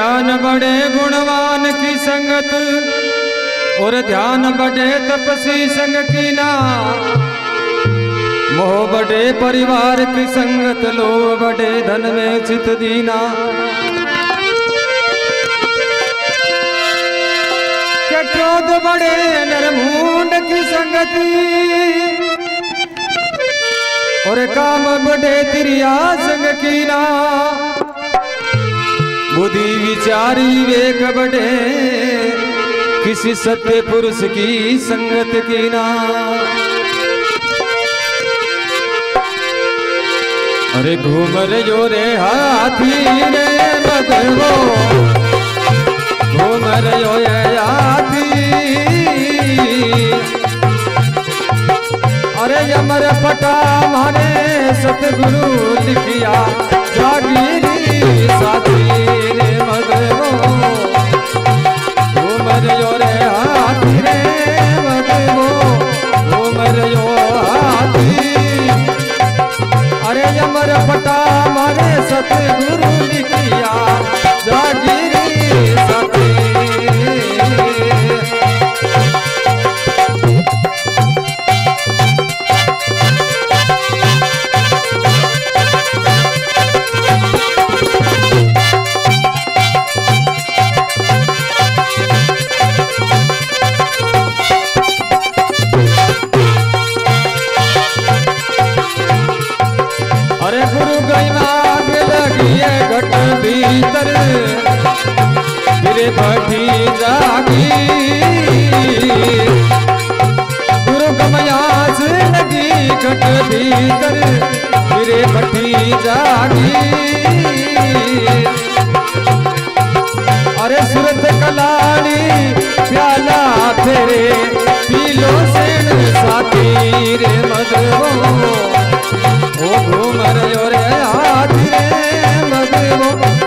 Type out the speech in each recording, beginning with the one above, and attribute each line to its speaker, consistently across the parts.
Speaker 1: ज्ञान बड़े गुणवान की संगत, और ध्यान बड़े तपसी संग की ना। मोह बड़े परिवार की संगत लो बड़े धन में चित दीना। क्रोध बड़े नरमुंड की संगति, और काम बड़े तिरिया संग की ना। बुद्धि विचारी विवेक बड़े किसी सत्य पुरुष की संगत की ना। अरे घूम रे जो रे हाथी रे बदलो। घूम रे जो ये हाथी। अरे यमर पटा मारे सतगुरु लिखिया, जागीरी साथी। रे फिर भठी जागी। गुरु लगी घट भीतर फिर भठी जागी। अरे सूरत कलाड़ी प्याला फेरे, पीलो सेन साथी रे मधुओ ओ घूमर रे आधी रे मगवो।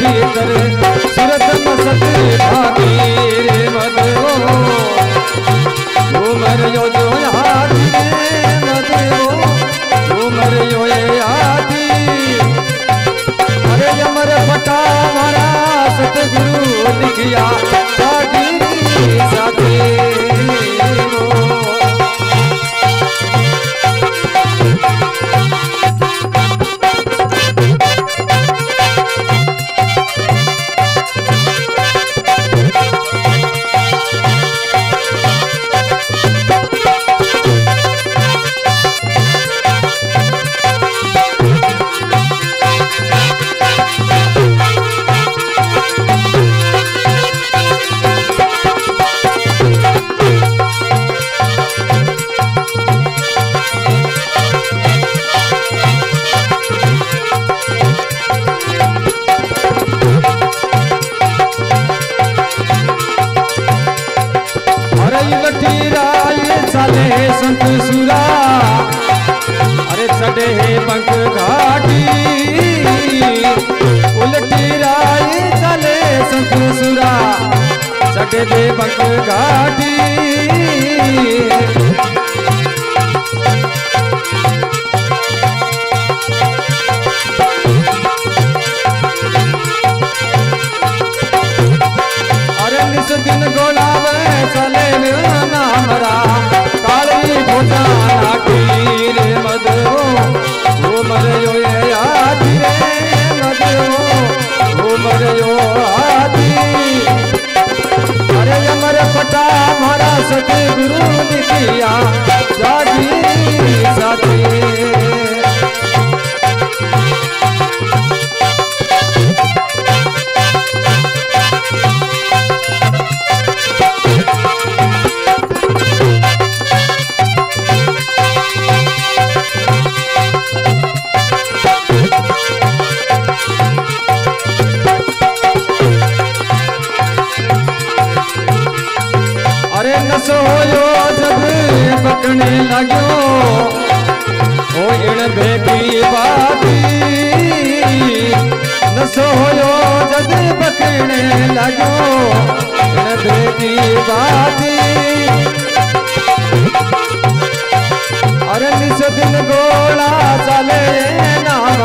Speaker 1: घट भीतर सुरत मसत भागी रे मधो उमर यो, जो यो यादी अरे अमर पटा मारा, सतगुरु लिखिया पंख घाटी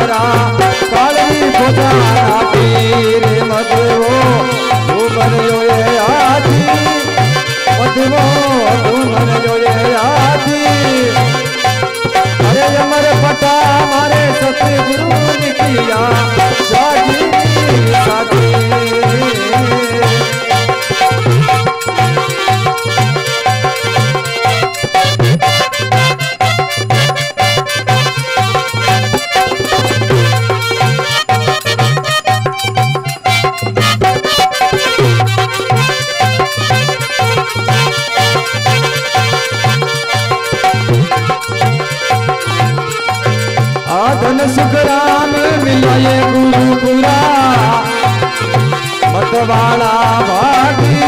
Speaker 1: नामरा आधन सुख राम मिलाए गुरुपुरा मतवाला भागी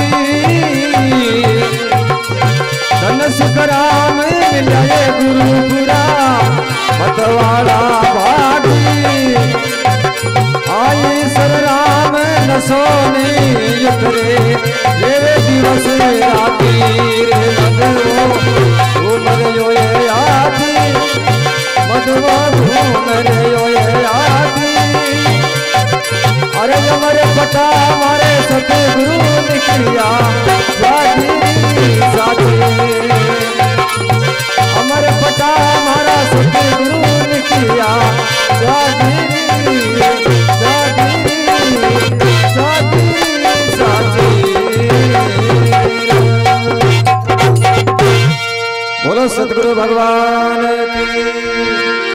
Speaker 1: धन सुख राम गुरु पूरा। मतवाला अमर पटा हमारा सतगुरु निकलिया जागी साथी अमर पटा मारा सतगुरु निकलिया